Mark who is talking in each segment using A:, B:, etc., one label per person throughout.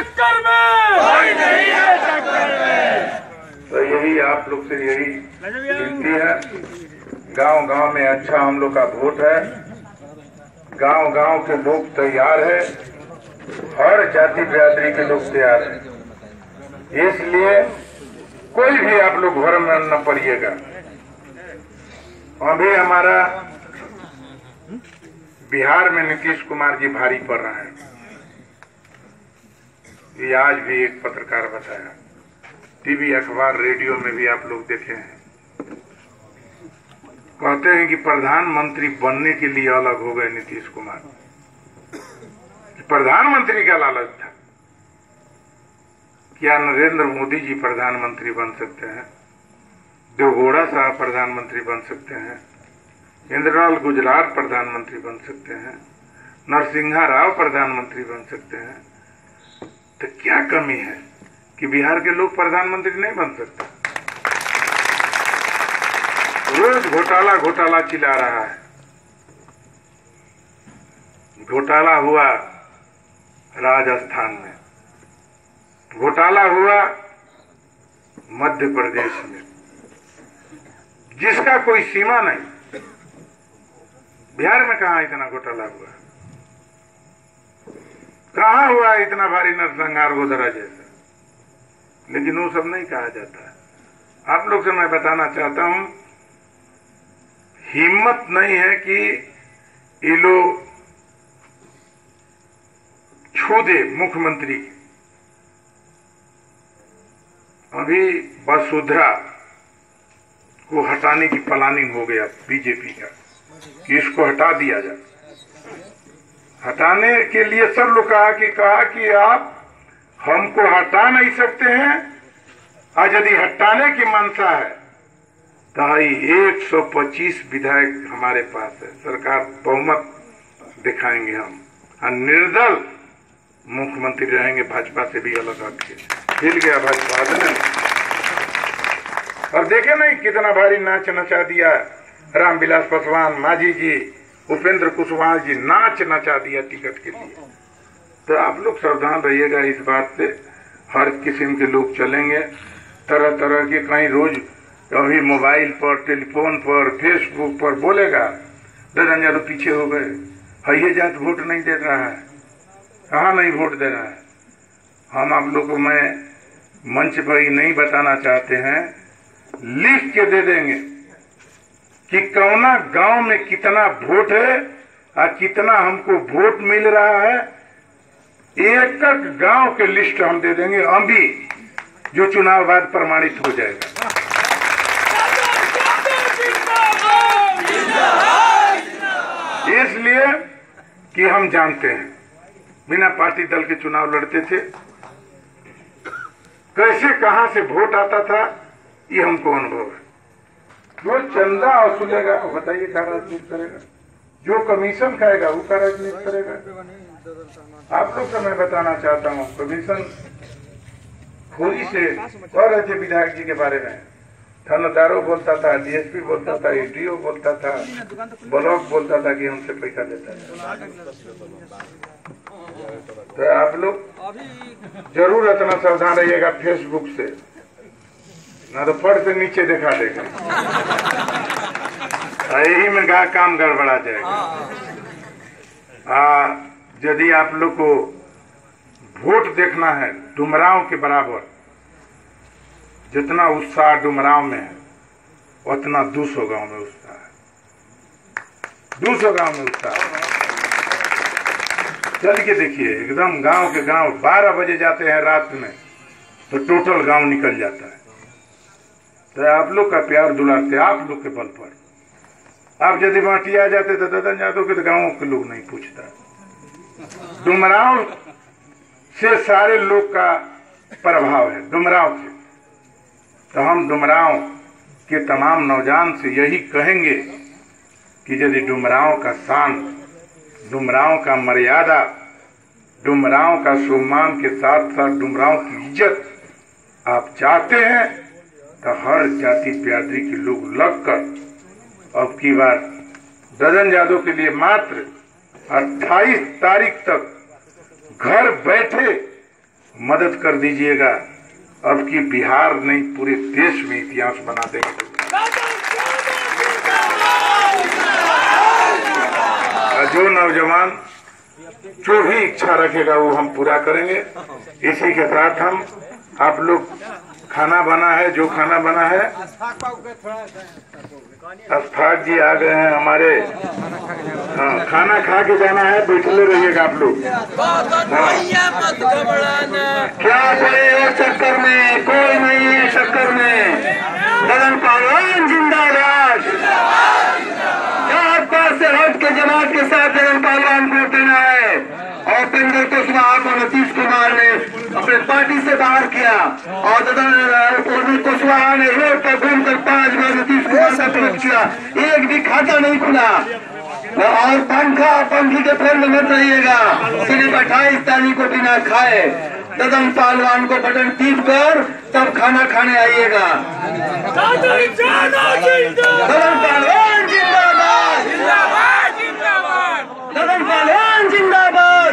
A: टक्कर में। कोई नहीं है टक्कर में।
B: तो यही आप लोग से यही विनती है। गाँव गाँव में अच्छा हम लोग का वोट है। गाँव गाँव के लोग तैयार है। हर जाति बिरादरी के लोग तैयार है। इसलिए कोई भी आप लोग भ्रम में न पड़िएगा। अभी हमारा बिहार में नीतीश कुमार जी भारी पड़ रहे हैं। ये आज भी एक पत्रकार बताया। टीवी अखबार, रेडियो में भी आप लोग देखे हैं। कहते हैं कि प्रधानमंत्री बनने के लिए अलग हो गए नीतीश कुमार। प्रधानमंत्री का लालच था। क्या नरेंद्र मोदी जी प्रधानमंत्री बन सकते हैं? देवगौड़ा साहब प्रधानमंत्री बन सकते हैं। इंद्रलाल गुजरात प्रधानमंत्री बन सकते हैं। नरसिंहा राव प्रधानमंत्री बन सकते हैं। तो क्या कमी है कि बिहार के लोग प्रधानमंत्री नहीं बन सकते? रोज घोटाला घोटाला चिल्ला रहा है। घोटाला हुआ राजस्थान में। घोटाला हुआ मध्य प्रदेश में। जिसका कोई सीमा नहीं। बिहार में कहा इतना घोटाला हुआ? कहा हुआ इतना भारी नरसंहार गोधरा जैसा? लेकिन वो सब नहीं कहा जाता। है आप लोग से मैं बताना चाहता हूँ, हिम्मत नहीं है कि ये लोग छू दे मुख्यमंत्री। अभी वसुधरा को हटाने की प्लानिंग हो गया बीजेपी का, कि इसको हटा दिया जाए। हटाने के लिए सब लोग कहा कि कहा कि आप हमको हटा नहीं सकते हैं। और यदि हटाने की मंशा है तो एक सौ पच्चीस विधायक हमारे पास है। सरकार बहुमत दिखाएँगे हम। और निर्दल मुख्यमंत्री रहेंगे, भाजपा से भी अलग हटके हिल गया भाजपा और देखे नहीं कितना भारी नाच नचा दिया रामविलास पासवान मांझी जी। उपेंद्र कुशवाहा जी नाच नचा दिया टिकट के लिए। तो आप लोग सावधान रहिएगा इस बात से हर किस्म के लोग चलेंगे। तरह तरह के कहीं रोज अभी मोबाइल पर, टेलीफोन पर, फेसबुक पर बोलेगा दर्जन यादव पीछे हो गए। है जात वोट नहीं दे रहा है। कहा नहीं वोट दे रहा है? हम आप लोग को मैं मंच पर ही नहीं बताना चाहते हैं। लिख के दे देंगे। कि कौना गाँव में कितना वोट है और कितना हमको वोट मिल रहा है, एक एक गाँव के लिस्ट हम दे देंगे अभी जो चुनाव बाद प्रमाणित हो जाएगा। इसलिए कि हम जानते हैं, बिना पार्टी दल के चुनाव लड़ते थे, कैसे, कहाँ से वोट आता था, ये हमको अनुभव है। जो चंदा वसूलेगा बताइए क्या राजनीति करेगा? जो कमीशन खाएगा, वो क्या राजनीति करेगा? आप लोग को मैं बताना चाहता हूँ कमीशन खोरी से रहे थे विधायक जी के बारे में। थानादारों बोलता था डीएसपी बोलता था एडीओ बोलता था, ब्लॉक बोलता था कि हमसे पैसा लेता है। तो आप लोग ज़रूर इतना सावधान रहिएगा फेसबुक से। ना तो फट से नीचे दिखा देगा। यही में गा काम गड़बड़ा जाएगा। यदि आप लोग को वोट देखना है डुमराव के बराबर जितना उत्साह डुमराव में है उतना दूसरो गाँव में उत्साह है। दूसरो गाँव में उत्साह है। चल के देखिए एकदम गाँव के गाँव 12 बजे जाते हैं रात में तो टोटल गाँव निकल जाता है। तो आप लोग का प्यार दुलारते आप लोग के बल पर। आप यदि बाटी आ जाते तो ददन यादव के तो गाँव के लोग नहीं पूछता। डुमराव से सारे लोग का प्रभाव है, डुमराव से। तो हम डुमराव के तमाम नौजवान से यही कहेंगे कि यदि डुमराव का शान, डुमराव का मर्यादा, डुमराव का सम्मान के साथ साथ डुमराव की इज़्ज़त आप चाहते हैं तो हर जाति बिरादरी के लोग लगकर अब की बार ददन यादव के लिए मात्र 28 तारीख तक घर बैठे
C: मदद कर दीजिएगा। अब की बिहार नहीं, पूरे देश में इतिहास बना देंगे। जो नौजवान जो भी इच्छा रखेगा, वो हम पूरा करेंगे। इसी के साथ हम आप लोग खाना बना है जो खाना बना है। अस्थाक जी आ गए हैं हमारे। हाँ, खाना खा के जाना है बैठले रहिएगा आप लोग।
B: मत
C: क्या है चक्कर में? कोई नहीं है चक्कर में। दलन पहलवान जिंदाबाद। पास से हट के जमात के साथ दलन पहलवान को देना है? और कुशवाहा को नीतीश कुमार ने अपने पार्टी से बाहर किया। और कुशवाहा ने रोड पर घूमकर पाँच बार नीतीश कुमार का किया। एक भी खाता नहीं खुला। और पंखा पंखी के फेर में मत रहिएगा। सिर्फ़ अट्ठाईस तारीख को बिना खाए। ददन पहलवान को बटन टीप कर, तब खाना खाने आइएगा। ददन जिंदाबाद।
B: जिंदाबाद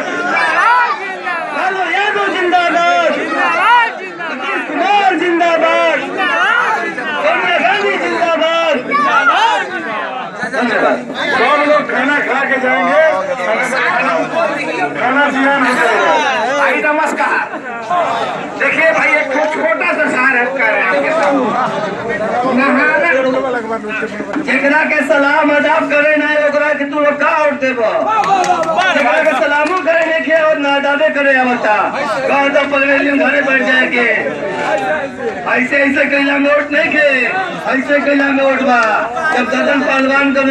C: लालू यादव जिंदाबाद नीतीश कुमार जिंदाबाद सोनिया गांधी जिंदाबाद धन्यवाद सब लोग खाना खा के जाएँगे। खाना जियान
D: भाई, नमस्कार। देखिए भाई, एक छोटा सा सार कर नहाना
C: के सलाम अदाब करे ना ओकरा के तू का और देबो जेकरा के सलामो करे नहीं के और ना अदाबे करे आवता कह तो पगले घरे बैठ जाए के ऐसे ऐसे कैला में ओट नहीं के ऐसे कैला में ओट बा। जब ददन पहलवान का